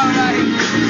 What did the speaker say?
Alright.